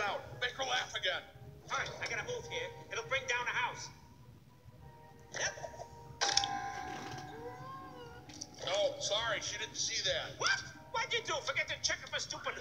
out. Make her laugh again. All right, I gotta move here. It'll bring down the house. Yep. Oh, sorry, she didn't see that. What? What'd you do? Forget to check if a stupid